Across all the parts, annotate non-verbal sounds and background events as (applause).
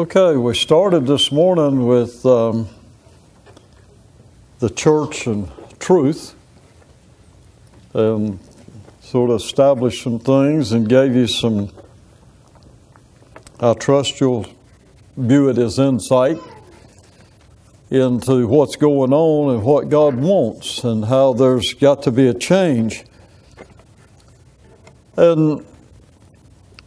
Okay, we started this morning with um, the church and truth, and sort of established some things and gave you some. I trust you'll view it as insight into what's going on and what God wants and how there's got to be a change. And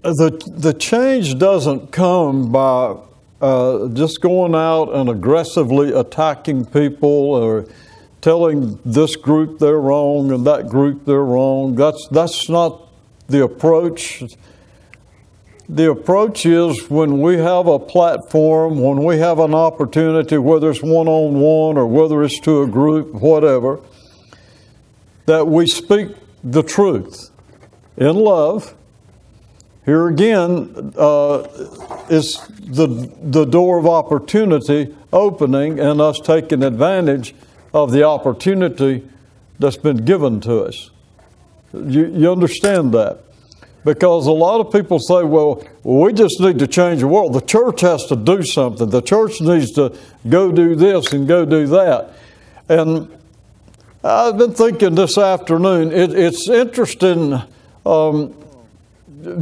the, the change doesn't come by uh, just going out and aggressively attacking people or telling this group they're wrong and that group they're wrong. That's, that's not the approach. The approach is when we have a platform, when we have an opportunity, whether it's one on one or whether it's to a group, whatever, that we speak the truth in love. Here again uh, is the, the door of opportunity opening and us taking advantage of the opportunity that's been given to us. You, you understand that? Because a lot of people say, well, we just need to change the world. The church has to do something. The church needs to go do this and go do that. And I've been thinking this afternoon, it, it's interesting um,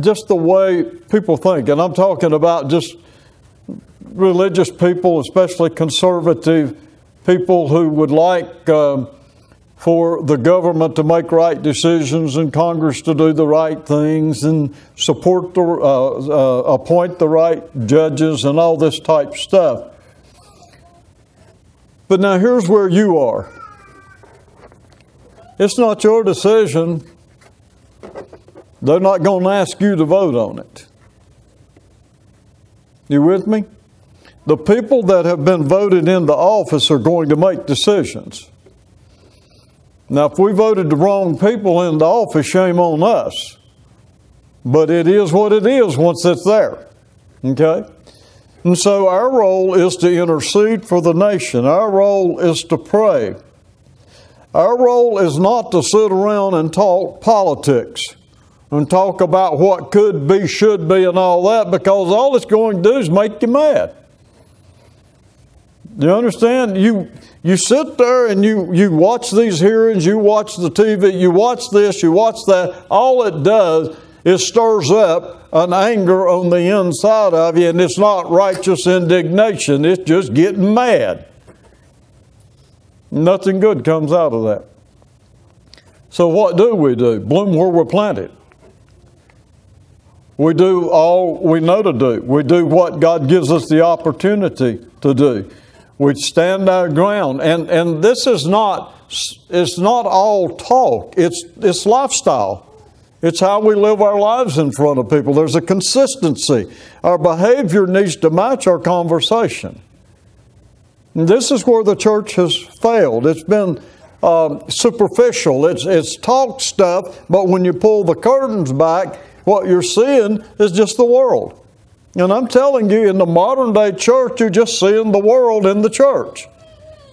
just the way people think. And I'm talking about just religious people, especially conservative people who would like. Um, for the government to make right decisions and Congress to do the right things and support the, uh, uh, appoint the right judges and all this type stuff. But now here's where you are. It's not your decision. They're not going to ask you to vote on it. You with me? The people that have been voted into office are going to make decisions. Now, if we voted the wrong people into office, shame on us. But it is what it is once it's there. Okay? And so our role is to intercede for the nation. Our role is to pray. Our role is not to sit around and talk politics and talk about what could be, should be, and all that because all it's going to do is make you mad. You understand? You you sit there and you, you watch these hearings, you watch the TV, you watch this, you watch that. All it does is stirs up an anger on the inside of you, and it's not righteous indignation, it's just getting mad. Nothing good comes out of that. So, what do we do? Bloom where we're planted. We do all we know to do. We do what God gives us the opportunity to do we stand our ground. And, and this is not, it's not all talk, it's, it's lifestyle. It's how we live our lives in front of people. There's a consistency. Our behavior needs to match our conversation. And this is where the church has failed. It's been um, superficial, it's, it's talk stuff, but when you pull the curtains back, what you're seeing is just the world. And I'm telling you, in the modern day church, you're just seeing the world in the church.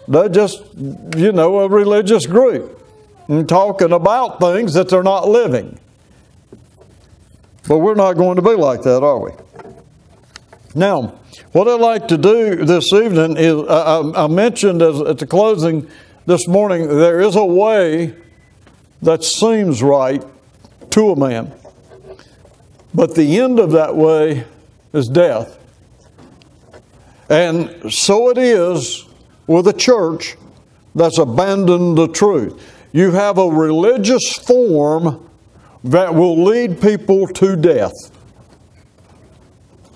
They're just, you know, a religious group and talking about things that they're not living. But we're not going to be like that, are we? Now, what I'd like to do this evening is I, I mentioned as, at the closing this morning, there is a way that seems right to a man. But the end of that way is death. And so it is with a church that's abandoned the truth. You have a religious form that will lead people to death.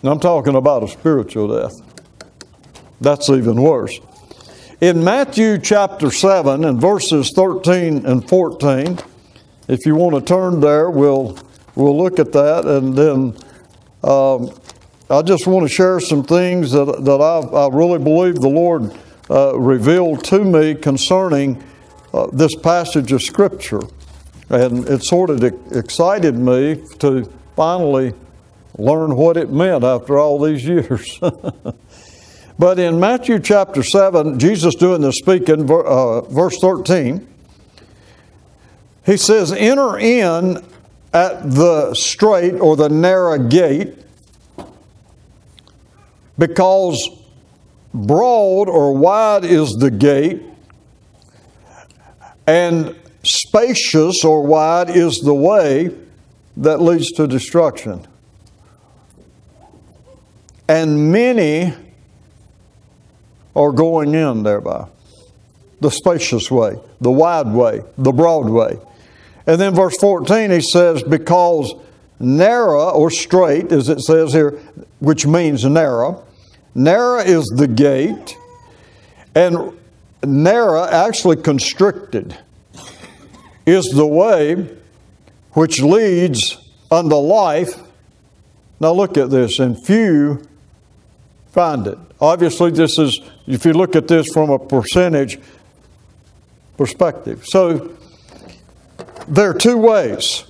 And I'm talking about a spiritual death. That's even worse. In Matthew chapter 7 and verses 13 and 14, if you want to turn there, we'll, we'll look at that and then um, I just want to share some things that, that I, I really believe the Lord uh, revealed to me concerning uh, this passage of Scripture. And it sort of excited me to finally learn what it meant after all these (laughs) years. but in Matthew chapter 7, Jesus doing the speaking, uh, verse 13, he says, Enter in at the strait or the narrow gate. because broad or wide is the gate, and spacious or wide is the way that leads to destruction. And many are going in thereby. The spacious way, the wide way, the broad way. And then verse 14, he says, because narrow or strait, as it says here, which means narrow, narrow is the gate, and narrow, actually constricted, is the way which leads unto life. Now look at this, and few find it. Obviously, this is, if you look at this from a percentage perspective. So, there are two ways.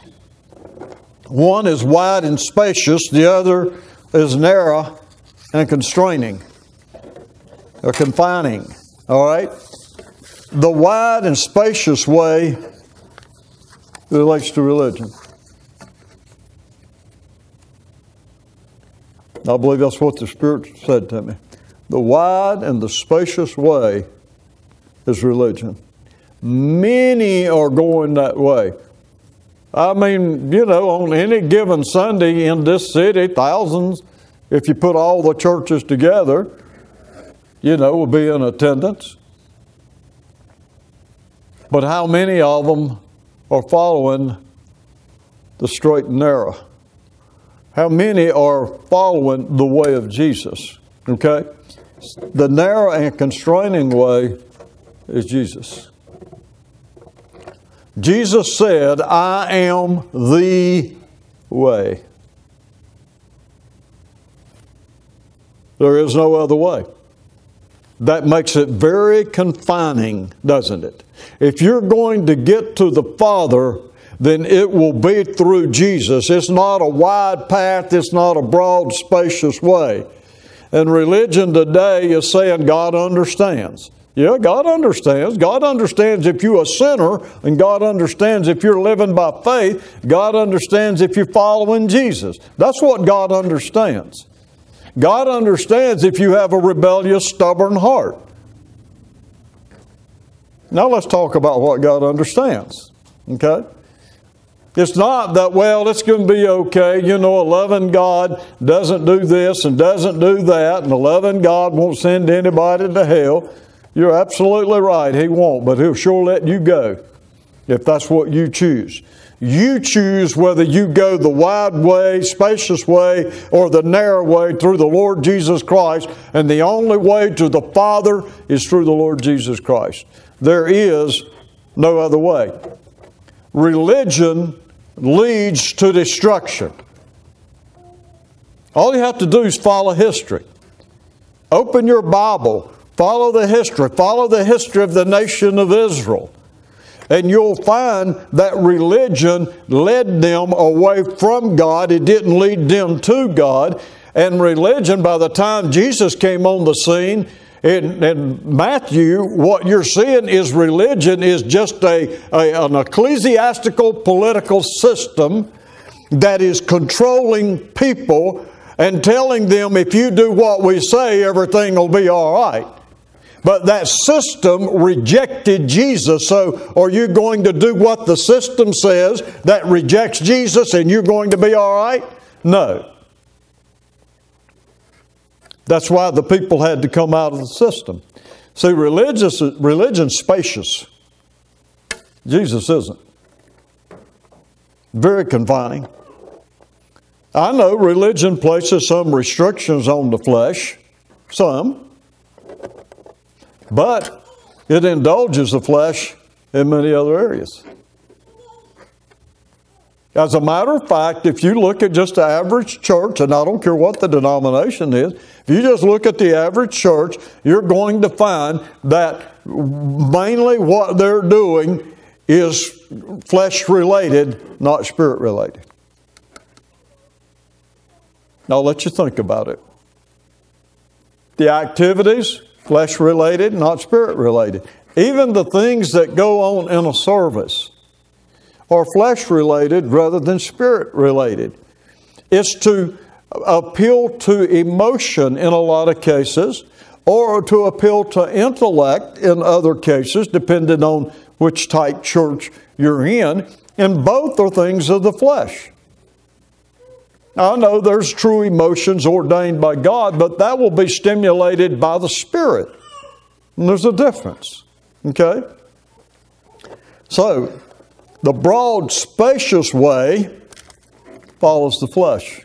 One is wide and spacious, the other is narrow and constraining or confining. All right? The wide and spacious way relates to religion. I believe that's what the Spirit said to me. The wide and the spacious way is religion. Many are going that way. I mean, you know, on any given Sunday in this city, thousands, if you put all the churches together, you know, will be in attendance. But how many of them are following the straight and narrow? How many are following the way of Jesus? Okay? The narrow and constraining way is Jesus. Jesus said, I am the way. There is no other way. That makes it very confining, doesn't it? If you're going to get to the Father, then it will be through Jesus. It's not a wide path, it's not a broad, spacious way. And religion today is saying God understands. Yeah, God understands. God understands if you're a sinner, and God understands if you're living by faith. God understands if you're following Jesus. That's what God understands. God understands if you have a rebellious, stubborn heart. Now let's talk about what God understands. Okay? It's not that, well, it's going to be okay. You know, a loving God doesn't do this and doesn't do that, and a loving God won't send anybody to hell. You're absolutely right. He won't, but He'll sure let you go if that's what you choose. You choose whether you go the wide way, spacious way, or the narrow way through the Lord Jesus Christ. And the only way to the Father is through the Lord Jesus Christ. There is no other way. Religion leads to destruction. All you have to do is follow history. Open your Bible, Follow the history. Follow the history of the nation of Israel. And you'll find that religion led them away from God. It didn't lead them to God. And religion, by the time Jesus came on the scene, in, in, Matthew, what you're seeing is religion is just a, a, an ecclesiastical political system that is controlling people and telling them if you do what we say, everything will be all right. But that system rejected Jesus. So, are you going to do what the system says that rejects Jesus and you're going to be all right? No. That's why the people had to come out of the system. See, religious, religion's spacious. Jesus isn't. Very confining. I know religion places some restrictions on the flesh, some. But it indulges the flesh in many other areas. As a matter of fact, if you look at just the average church, and I don't care what the denomination is, if you just look at the average church, you're going to find that mainly what they're doing is flesh related, not spirit related. Now, I'll let you think about it. The activities, flesh related, not spirit related. Even the things that go on in a service are flesh related rather than spirit related. It's to appeal to emotion in a lot of cases or to appeal to intellect in other cases, depending on which type church you're in. And both are things of the flesh. I know there's true emotions ordained by God, but that will be stimulated by the Spirit. And there's a difference. Okay? So, the broad, spacious way follows the flesh.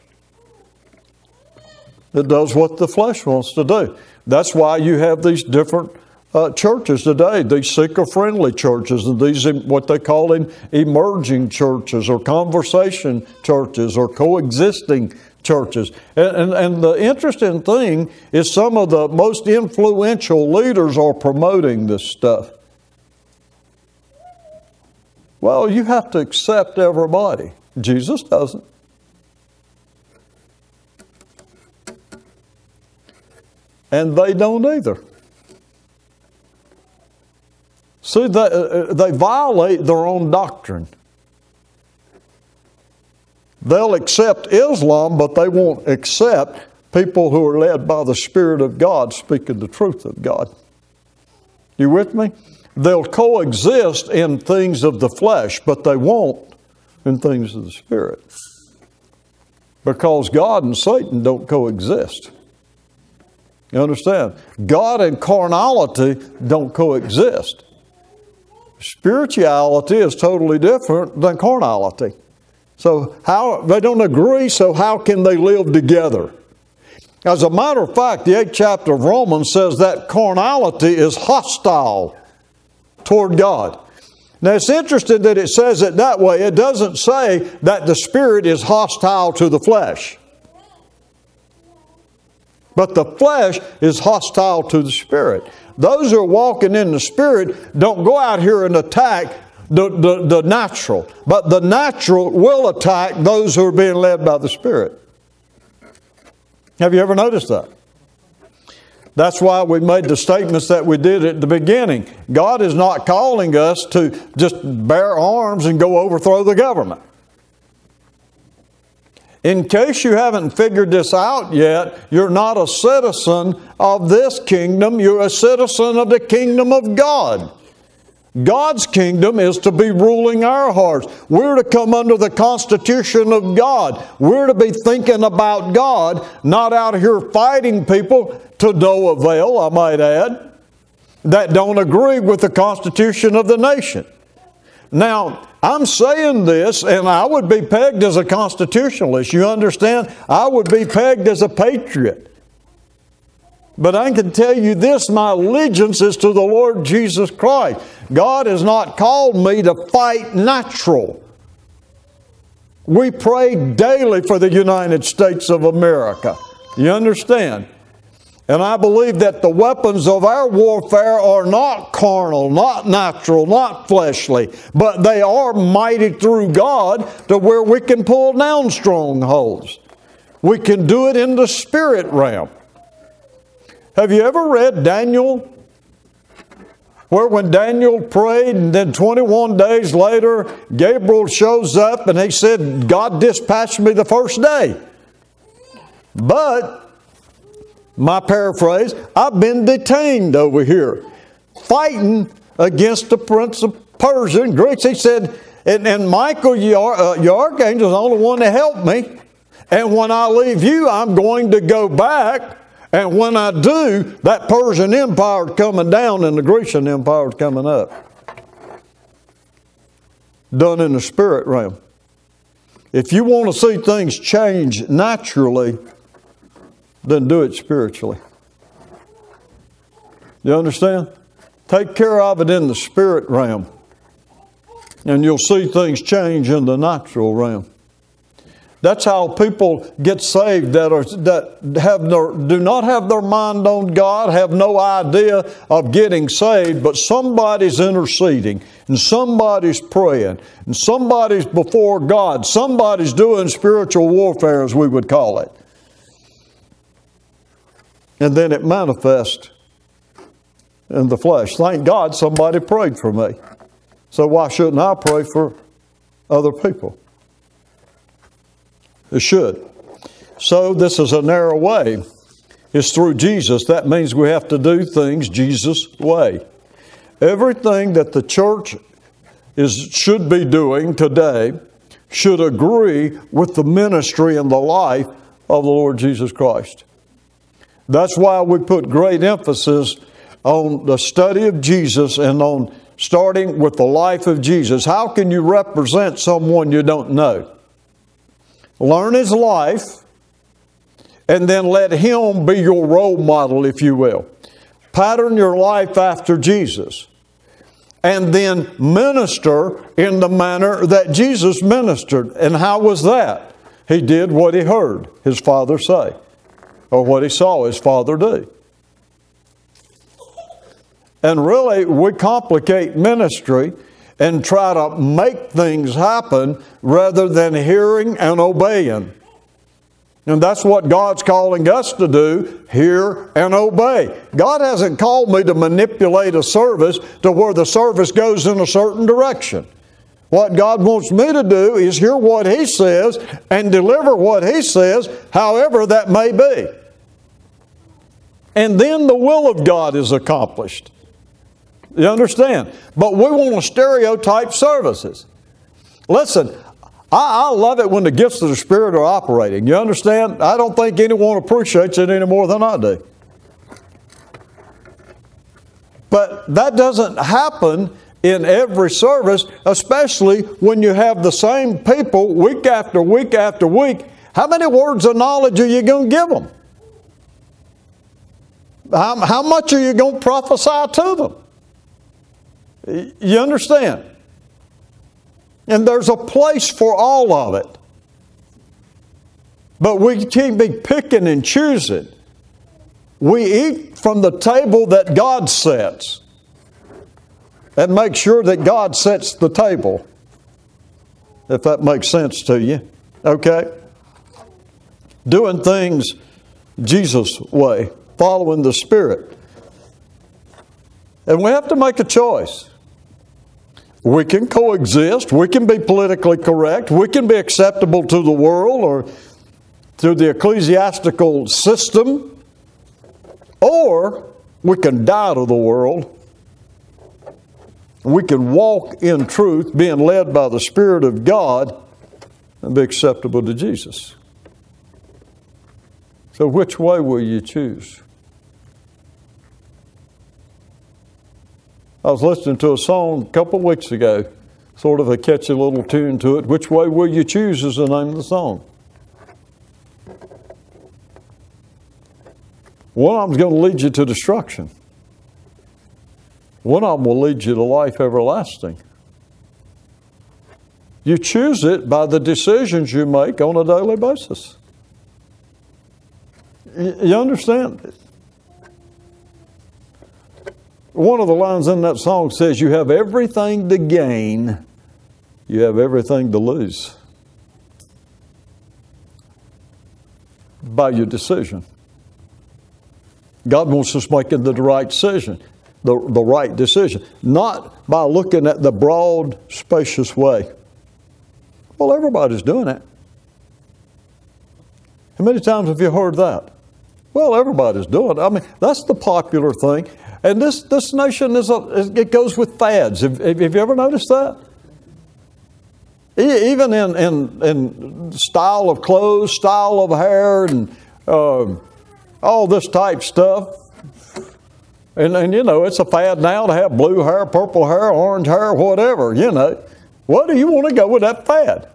It does what the flesh wants to do. That's why you have these different uh, churches today, these seeker friendly churches, and these what they call in emerging churches or conversation churches or coexisting churches. And, and, and, the interesting thing is, some of the most influential leaders are promoting this stuff. Well, you have to accept everybody. Jesus doesn't. And they don't either. See, they, uh, they violate their own doctrine. They'll accept Islam, but they won't accept people who are led by the Spirit of God speaking the truth of God. You with me? They'll coexist in things of the flesh, but they won't in things of the Spirit. Because God and Satan don't coexist. You understand? God and carnality don't coexist. Spirituality is totally different than carnality. So how they don't agree, so how can they live together? As a matter of fact, the eighth chapter of Romans says that carnality is hostile toward God. Now it's interesting that it says it that way. It doesn't say that the spirit is hostile to the flesh. But the flesh is hostile to the spirit. Those who are walking in the spirit don't go out here and attack the, the, the natural, but the natural will attack those who are being led by the spirit. Have you ever noticed that? That's why we made the statements that we did at the beginning. God is not calling us to just bear arms and go overthrow the government. In case you haven't figured this out yet, you're not a citizen of this kingdom, you're a citizen of the kingdom of God. God's kingdom is to be ruling our hearts. We're to come under the constitution of God. We're to be thinking about God, not out here fighting people to no avail, I might add, that don't agree with the constitution of the nation. Now, I'm saying this, and I would be pegged as a constitutionalist. You understand? I would be pegged as a patriot. But I can tell you this my allegiance is to the Lord Jesus Christ. God has not called me to fight natural. We pray daily for the United States of America. You understand? And I believe that the weapons of our warfare are not carnal, not natural, not fleshly, but they are mighty through God to where we can pull down strongholds. We can do it in the spirit realm. Have you ever read Daniel? Where when Daniel prayed, and then 21 days later, Gabriel shows up and he said, God dispatched me the first day. But my paraphrase, I've been detained over here, fighting against the prince of Persia and Greece. He said, and, and Michael, your, uh, your archangel, is the only one to help me. And when I leave you, I'm going to go back. And when I do, that Persian Empire is coming down and the Grecian Empire is coming up. Done in the spirit realm. If you want to see things change naturally, then do it spiritually. You understand? Take care of it in the spirit realm, and you'll see things change in the natural realm. That's how people get saved that are that have their, do not have their mind on God, have no idea of getting saved, but somebody's interceding and somebody's praying and somebody's before God, somebody's doing spiritual warfare, as we would call it and then it manifests in the flesh. Thank God somebody prayed for me. So why shouldn't I pray for other people? It should. So this is a narrow way. It's through Jesus. That means we have to do things Jesus' way. Everything that the church is should be doing today should agree with the ministry and the life of the Lord Jesus Christ. That's why we put great emphasis on the study of Jesus and on starting with the life of Jesus. How can you represent someone you don't know? Learn his life and then let Him be your role model, if you will. Pattern your life after Jesus. And then minister in the manner that Jesus ministered. And how was that? He did what he heard his father say, or what he saw his father do. And really, we complicate ministry and try to make things happen rather than hearing and obeying. And that's what God's calling us to do hear and obey. God hasn't called me to manipulate a service to where the service goes in a certain direction. What God wants me to do is hear what He says and deliver what He says, however that may be. And then the will of God is accomplished. You understand? But we want to stereotype services. Listen, I, I, love it when the gifts of the Spirit are operating. You understand? I don't think anyone appreciates it any more than I do. But that doesn't happen in every service, especially when you have the same people week after week after week. How many words of knowledge are you going to give them? How, how much are you going to prophesy to them? You understand? And there's a place for all of it. But we can't be picking and choosing. We eat from the table that God sets and make sure that God sets the table, if that makes sense to you. Okay? Doing things Jesus' way, following the Spirit. And we have to make a choice. We can coexist. We can be politically correct. We can be acceptable to the world or to the ecclesiastical system. Or we can die to the world. We can walk in truth, being led by the Spirit of God, and be acceptable to Jesus. So, which way will you choose? I was listening to a song a couple of weeks ago, sort of a catchy little tune to it. Which way will you choose is the name of the song. One of them's going to lead you to destruction. One of them will lead you to life everlasting. You choose it by the decisions you make on a daily basis. You understand? One of the lines in that song says, You have everything to gain, you have everything to lose by your decision. God wants us making the right decision, the, the right decision, not by looking at the broad, spacious way. Well, everybody's doing it. How many times have you heard that? Well, everybody's doing it. I mean, that's the popular thing. And this, this nation is a, it goes with fads. Have, have you ever noticed that? Even in, in, in style of clothes, style of hair, and uh, all this type stuff. And, and, you know, it's a fad now to have blue hair, purple hair, orange hair, whatever, you know. What do you want to go with that fad?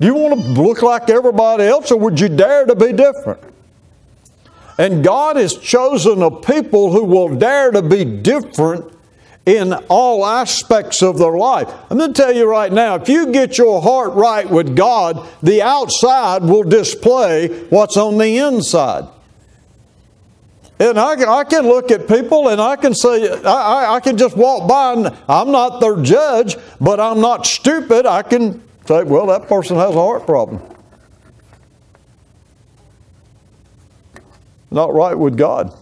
Do you want to look like everybody else or would you dare to be different? And God has chosen a people who will dare to be different in all aspects of their life. I'm going to tell you right now if you get your heart right with God, the outside will display what's on the inside. And I can, I can look at people and I can say, I, I can just walk by and I'm not their judge, but I'm not stupid. I can say, well, that person has a heart problem. not right with God.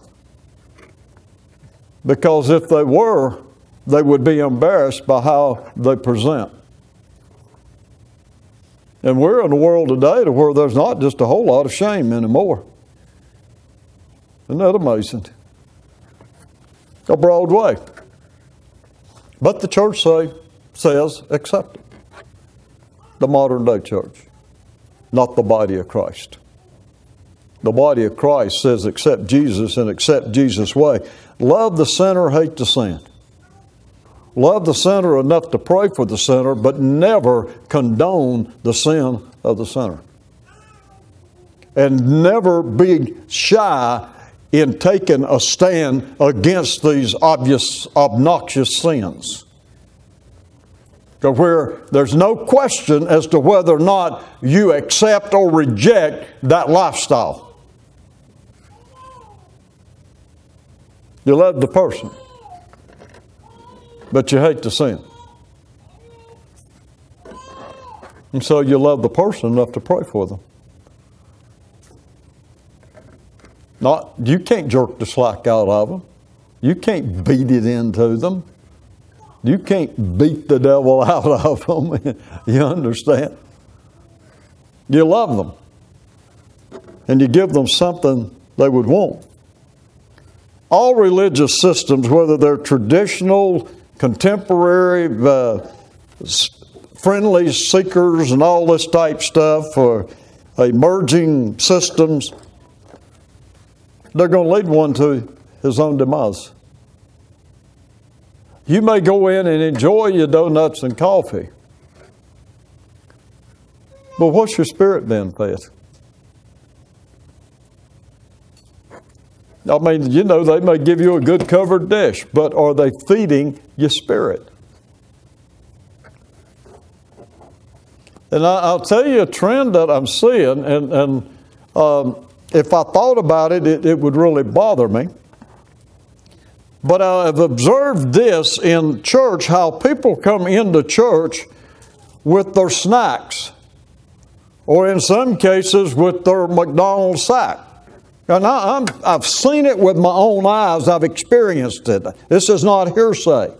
Because if they were, they would be embarrassed by how they present. And we're in a world today to where there's not just a whole lot of shame anymore. That amazing? A broad way. But the church say, says accept it. The modern day church, not the body of Christ. The body of Christ says accept Jesus and accept Jesus' way. Love the sinner, hate the sin. Love the sinner enough to pray for the sinner, but never condone the sin of the sinner. And never be shy in taking a stand against these obvious, obnoxious sins. Where there's no question as to whether or not you accept or reject that lifestyle. You love the person but you hate the sin. And so you love the person enough to pray for them. Not you can't jerk the slack out of them. You can't beat it into them. You can't beat the devil (laughs) out of them. (laughs) you understand? You love them. And you give them something they would want. All religious systems, whether they're traditional contemporary uh, friendly seekers and all this type stuff for emerging systems, they're going to lead one to his own demise. You may go in and enjoy your donuts and coffee, but what's your spirit being fed? I mean, you know, they may give you a good covered dish, but are they feeding your spirit? And I, will tell you a trend that I'm seeing, and, and um, if I thought about it, it, it would really bother me. But I've observed this in church how people come into church with their snacks, or in some cases with their McDonald's sack. And I, am I've seen it with my own eyes, I've experienced it. This is not hearsay.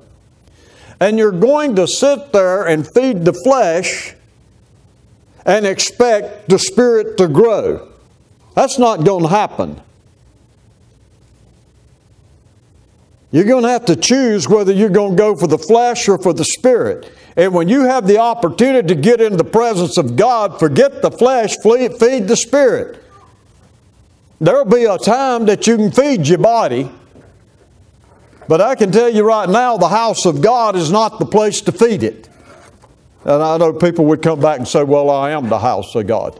And you're going to sit there and feed the flesh and expect the spirit to grow. That's not going to happen. You're going to have to choose whether you're going to go for the flesh or for the spirit. And when you have the opportunity to get into the presence of God, forget the flesh, feed the spirit. There'll be a time that you can feed your body, but I can tell you right now, the house of God is not the place to feed it. And I know people would come back and say, Well, I am the house of God.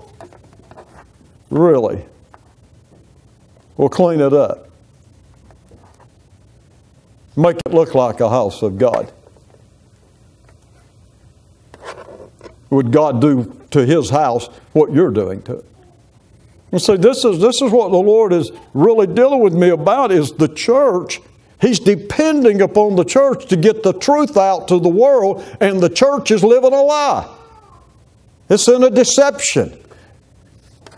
Really? We'll clean it up. Make it look like a house of God. Would God do to his house what you're doing to it? And so this is this is what the Lord is really dealing with me about is the church. He's depending upon the church to get the truth out to the world, and the church is living a lie. It's in a deception.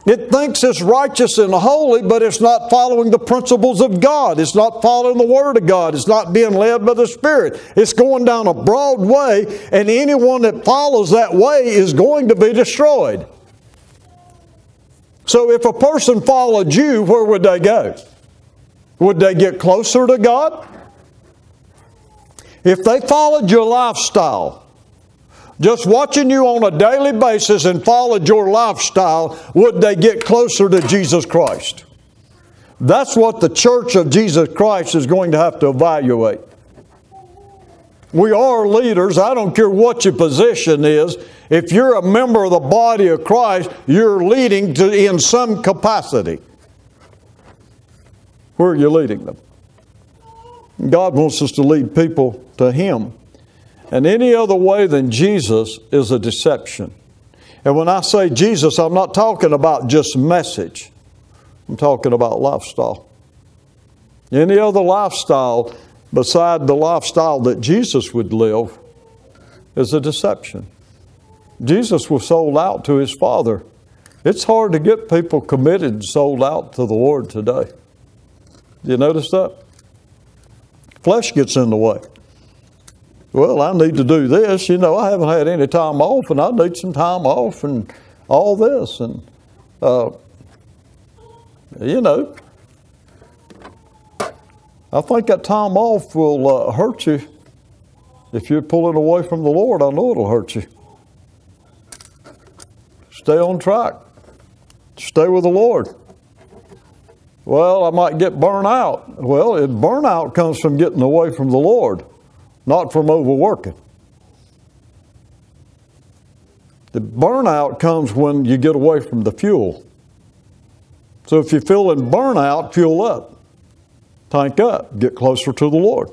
It thinks it's righteous and holy, but it's not following the principles of God. It's not following the Word of God. It's not being led by the Spirit. It's going down a broad way, and anyone that follows that way is going to be destroyed. So if a person followed you, where would they go? Would they get closer to God? If they followed your lifestyle, just watching you on a daily basis and followed your lifestyle, would they get closer to Jesus Christ? That's what the church of Jesus Christ is going to have to evaluate. We are leaders. I don't care what your position is. If you're a member of the body of Christ, you're leading to, in some capacity. Where are you leading them? God wants us to lead people to Him. And any other way than Jesus is a deception. And when I say Jesus, I'm not talking about just message, I'm talking about lifestyle. Any other lifestyle beside the lifestyle that Jesus would live is a deception. Jesus was sold out to his Father. It's hard to get people committed and sold out to the Lord today. Do you notice that? Flesh gets in the way. Well, I need to do this. You know, I haven't had any time off, and I need some time off, and all this, and uh, you know, I think that time off will uh, hurt you if you're pulling away from the Lord. I know it'll hurt you. Stay on track. Stay with the Lord. Well, I might get burnt out. Well, burnout comes from getting away from the Lord, not from overworking. The burnout comes when you get away from the fuel. So if you're feeling burnout, fuel up, tank up, get closer to the Lord.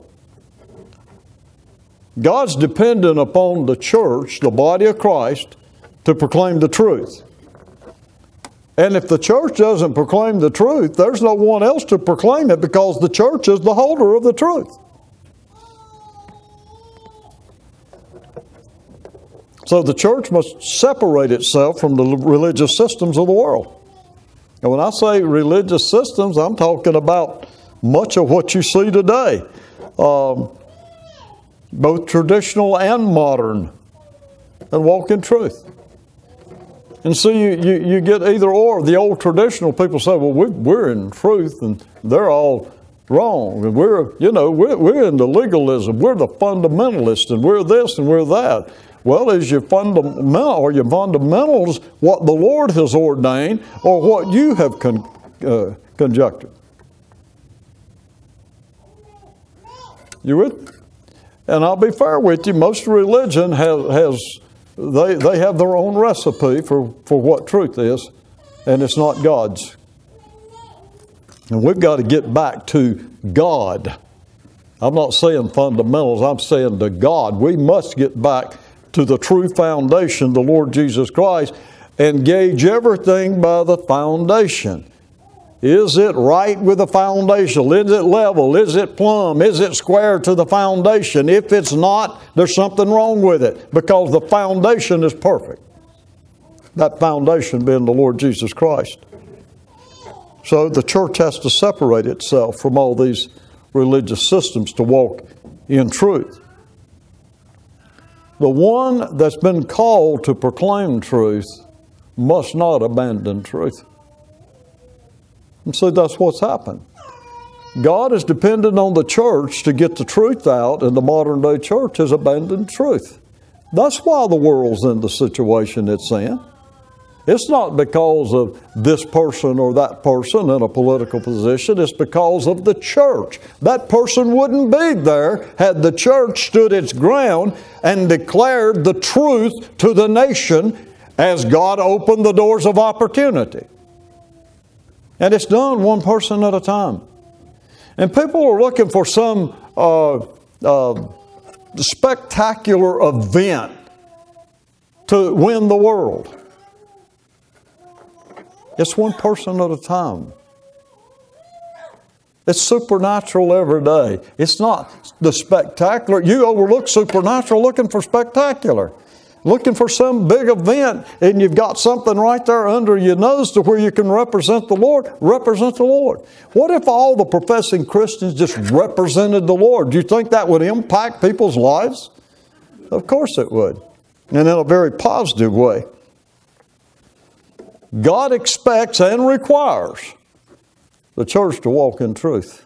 God's dependent upon the church, the body of Christ, to proclaim the truth. And if the church doesn't proclaim the truth, there's no one else to proclaim it because the church is the holder of the truth. So the church must separate itself from the religious systems of the world. And when I say religious systems, I'm talking about much of what you see today, um, both traditional and modern, and walk in truth. And so you, you, you get either or. The old traditional people say, well, we, we're in truth, and they're all wrong. And we're, you know, we're, we're into legalism. We're the fundamentalists, and we're this and we're that. Well, is your fundamental or your fundamentals what the Lord has ordained, or what you have con, uh, conjectured? You with? And I'll be fair with you. Most religion has, has they, they have their own recipe for, for what truth is, and it's not God's. And we've got to get back to God. I'm not saying fundamentals, I'm saying to God. We must get back to the true foundation, the Lord Jesus Christ, and gauge everything by the foundation. Is it right with the foundation? Is it level? Is it plumb? Is it square to the foundation? If it's not, there's something wrong with it because the foundation is perfect. That foundation being the Lord Jesus Christ. So the church has to separate itself from all these religious systems to walk in truth. The one that's been called to proclaim truth must not abandon truth. And so that's what's happened. God is dependent on the church to get the truth out, and the modern day church has abandoned truth. That's why the world's in the situation it's in. It's not because of this person or that person in a political position. It's because of the church. That person wouldn't be there had the church stood its ground and declared the truth to the nation as God opened the doors of opportunity. And it's done one person at a time. And people are looking for some uh, uh, spectacular event to win the world. It's one person at a time. It's supernatural every day. It's not the spectacular. You overlook supernatural looking for spectacular looking for some big event and you've got something right there under your nose to where you can represent the Lord, represent the Lord. What if all the professing Christians just represented the Lord? Do you think that would impact people's lives? Of course it would, and in a very positive way. God expects and requires the church to walk in truth.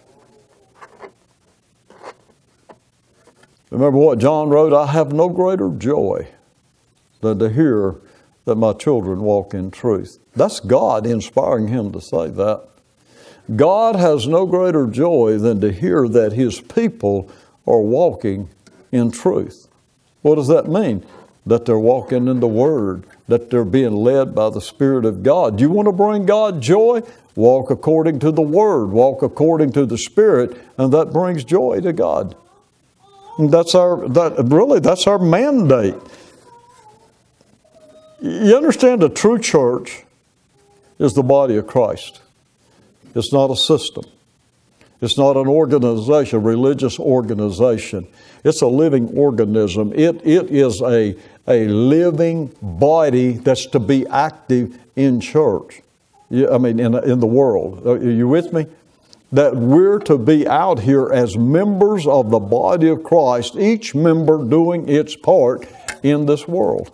Remember what John wrote? I have no greater joy than to hear that my children walk in truth. That's God inspiring him to say that. God has no greater joy than to hear that his people are walking in truth. What does that mean? That they're walking in the Word, that they're being led by the Spirit of God. Do you want to bring God joy? Walk according to the Word, walk according to the Spirit, and that brings joy to God. And that's our that really that's our mandate. You understand a true church is the body of Christ. It's not a system. It's not an organization, a religious organization. It's a living organism. It, it is a, a living body that's to be active in church. I mean, in, in the world. Are you with me? that we're to be out here as members of the body of Christ, each member doing its part in this world.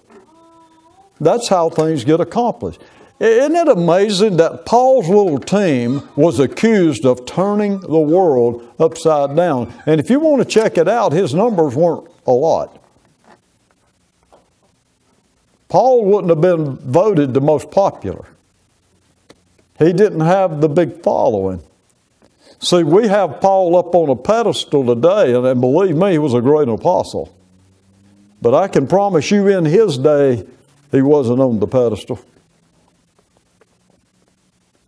That's how things get accomplished. Isn't it amazing that Paul's little team was accused of turning the world upside down? And if you want to check it out, his numbers weren't a lot. Paul wouldn't have been voted the most popular. He didn't have the big following. See, we have Paul up on a pedestal today, and believe me, he was a great apostle. But I can promise you, in his day, he wasn't on the pedestal.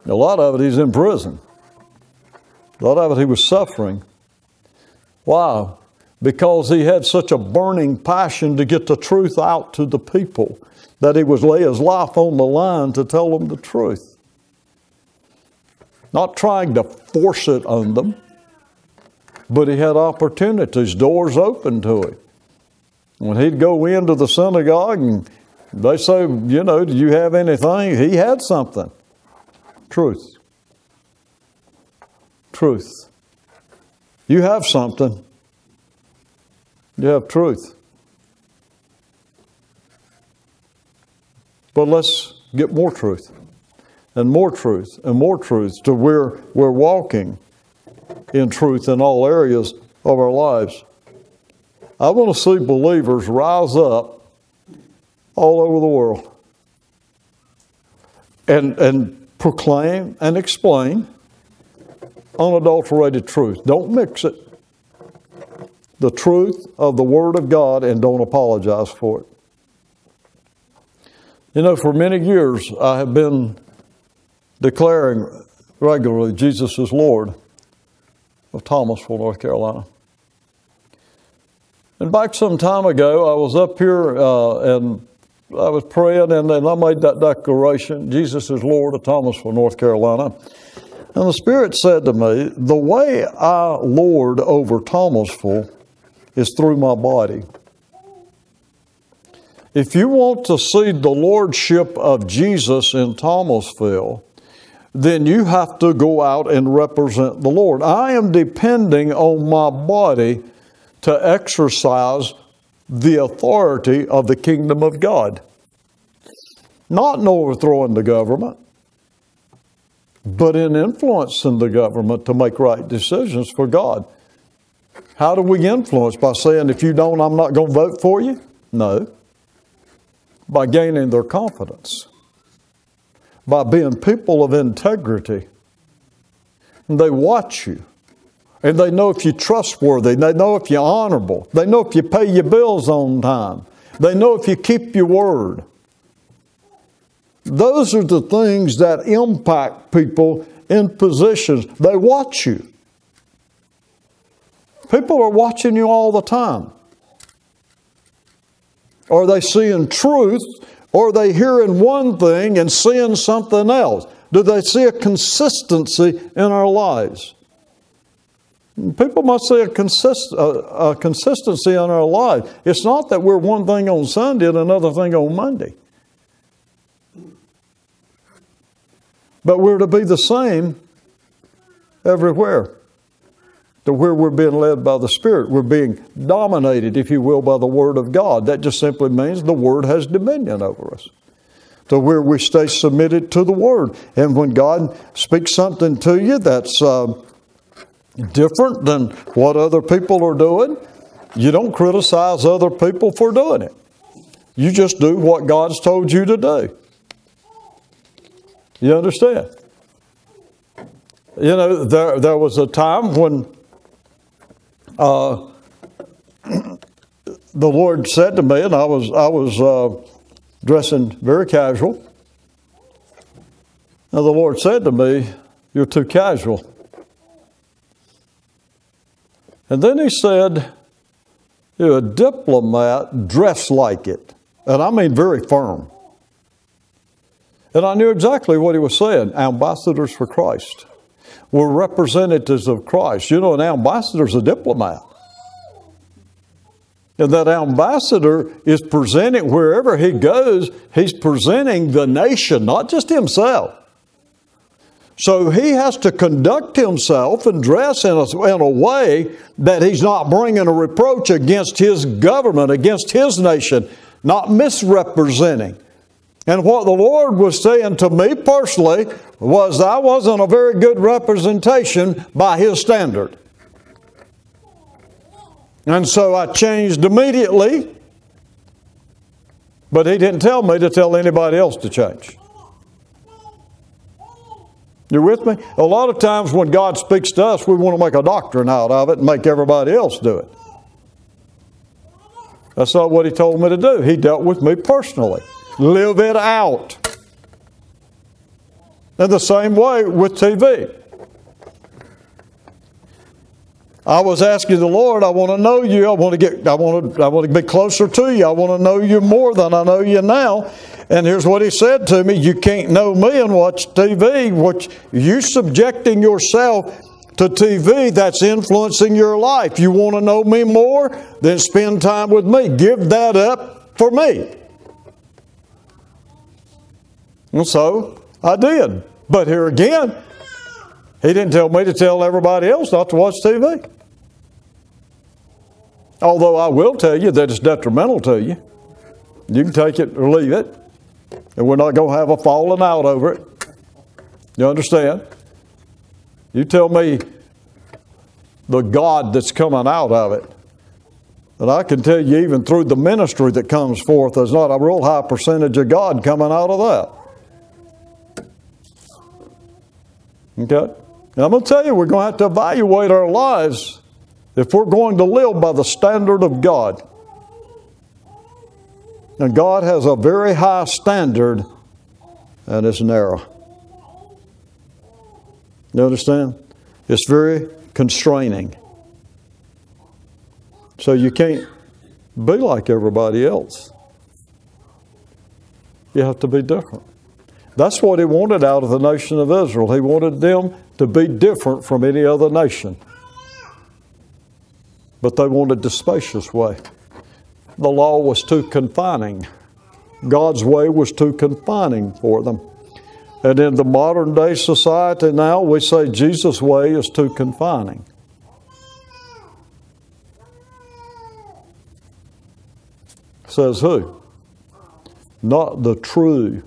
A lot of it, he's in prison. A lot of it, he was suffering. Why? Because he had such a burning passion to get the truth out to the people that he was lay his life on the line to tell them the truth. Not trying to force it on them, but he had opportunities, doors open to him. When he'd go into the synagogue and they say, you know, do you have anything? He had something. Truth. Truth. You have something. You have truth. But let's get more truth and more truth and more truth to where we're walking in truth in all areas of our lives. I want to see believers rise up all over the world and, and proclaim and explain unadulterated truth. Don't mix it. The truth of the Word of God and don't apologize for it. You know, for many years I have been declaring regularly Jesus is Lord of Thomasville, North Carolina. And back some time ago, I was up here uh, and I was praying, and then I made that declaration Jesus is Lord of Thomasville, North Carolina. And the Spirit said to me, The way I lord over Thomasville is through my body. If you want to see the lordship of Jesus in Thomasville, then you have to go out and represent the Lord. I am depending on my body to exercise the authority of the kingdom of God. Not in overthrowing the government, but in influencing the government to make right decisions for God. How do we influence? By saying, if you don't, I'm not going to vote for you? No by gaining their confidence, by being people of integrity. And they watch you. And they know if you're trustworthy. They know if you're honorable. They know if you pay your bills on time. They know if you keep your word. Those are the things that impact people in positions. They watch you. People are watching you all the time. Are they seeing truth or are they hearing one thing and seeing something else? Do they see a consistency in our lives? People must see a, consist, a, a consistency in our life. It's not that we're one thing on Sunday and another thing on Monday. But we're to be the same everywhere to where we're being led by the Spirit. We're being dominated, if you will, by the Word of God. That just simply means the Word has dominion over us. To where we stay submitted to the Word. And when God speaks something to you that's uh, different than what other people are doing, you don't criticize other people for doing it. You just do what God's told you to do. You understand? You know, there, there was a time when uh, (clears throat) the Lord said to me, and I was I was uh, dressing very casual. And the Lord said to me, "You're too casual." And then He said, "You're a diplomat, dressed like it," and I mean very firm. And I knew exactly what He was saying: ambassadors for Christ. We're representatives of Christ. You know, an ambassador is a diplomat. And that ambassador is presenting, wherever he goes, he's presenting the nation, not just himself. So he has to conduct himself and dress in a, in a way that he's not bringing a reproach against his government, against his nation, not misrepresenting. And what the Lord was saying to me personally was I wasn't a very good representation by His standard. And so I changed immediately, but He didn't tell me to tell anybody else to change. You with me? A lot of times when God speaks to us, we want to make a doctrine out of it and make everybody else do it. That's not what He told me to do. He dealt with me personally. Live it out. In the same way with TV. I was asking the Lord, I want to know you. I want to get I want to I want to be closer to you. I want to know you more than I know you now. And here's what he said to me, you can't know me and watch TV. What you subjecting yourself to TV that's influencing your life. You want to know me more? Then spend time with me. Give that up for me. And so I did. But here again, he didn't tell me to tell everybody else not to watch TV. Although I will tell you that it's detrimental to you. You can take it or leave it. And we're not going to have a falling out over it. You understand? You tell me the God that's coming out of it. And I can tell you, even through the ministry that comes forth, there's not a real high percentage of God coming out of that. Okay? Now, I'm going to tell you, we're going to have to evaluate our lives if we're going to live by the standard of God. And God has a very high standard, and it's narrow. You understand? It's very constraining. So you can't be like everybody else. You have to be different. That's what he wanted out of the nation of Israel. He wanted them to be different from any other nation. But they wanted the spacious way. The law was too confining. God's way was too confining for them. And in the modern day society now, we say Jesus' way is too confining. Says who? Not the true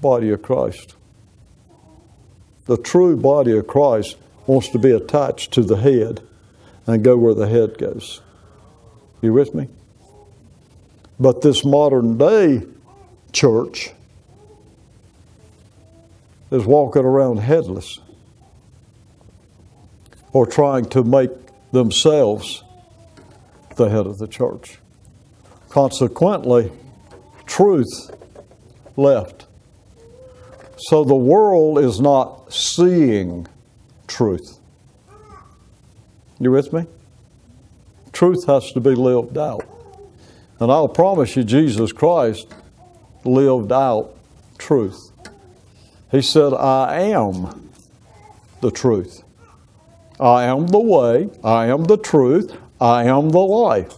body of Christ. The true body of Christ wants to be attached to the head and go where the head goes. You with me? But this modern day church is walking around headless or trying to make themselves the head of the church. Consequently, truth left. So the world is not seeing truth. You with me? Truth has to be lived out. And I'll promise you, Jesus Christ lived out truth. He said, I am the truth. I am the way. I am the truth. I am the life.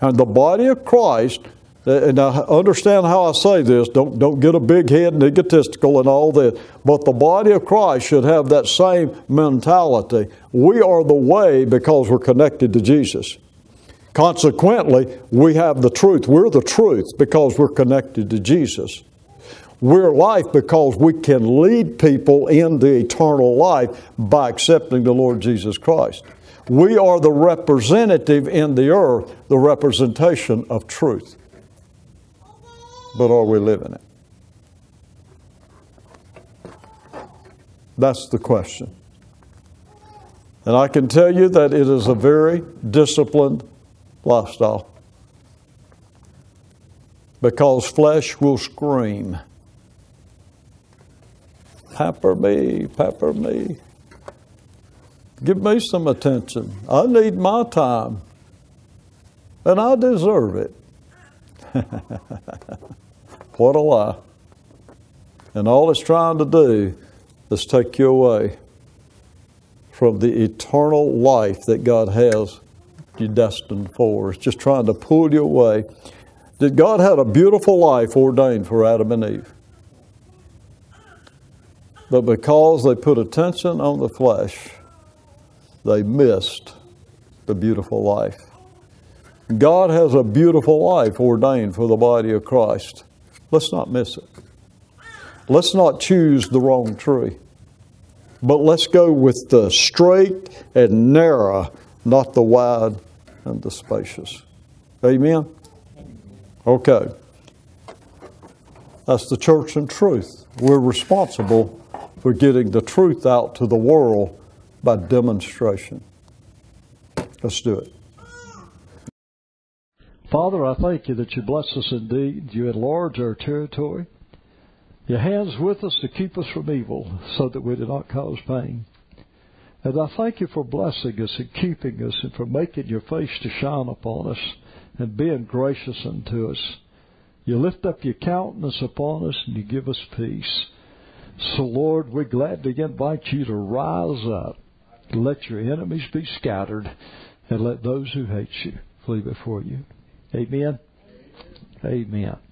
And the body of Christ uh, and I understand how I say this. Don't, don't get a big head and egotistical and all this. But the body of Christ should have that same mentality. We are the way because we're connected to Jesus. Consequently, we have the truth. We're the truth because we're connected to Jesus. We're life because we can lead people into eternal life by accepting the Lord Jesus Christ. We are the representative in the earth, the representation of truth but are we living it? That's the question. And I can tell you that it is a very disciplined lifestyle. Because flesh will scream, Pepper me, pepper me. Give me some attention. I need my time. And I deserve it. (laughs) what a lie. And all it's trying to do is take you away from the eternal life that God has you destined for. It's just trying to pull you away. That God had a beautiful life ordained for Adam and Eve. But because they put attention on the flesh, they missed the beautiful life. God has a beautiful life ordained for the body of Christ. Let's not miss it. Let's not choose the wrong tree. But let's go with the strait and narrow, not the wide and the spacious. Amen? Okay. That's the church and truth. We're responsible for getting the truth out to the world by demonstration. Let's do it. Father, I thank you that you bless us indeed. You enlarge our territory. Your hands with us to keep us from evil so that we do not cause pain. And I thank you for blessing us and keeping us and for making your face to shine upon us and being gracious unto us. You lift up your countenance upon us and you give us peace. So, Lord, we gladly invite you to rise up. Let your enemies be scattered and let those who hate you flee before you. Amen. Amen.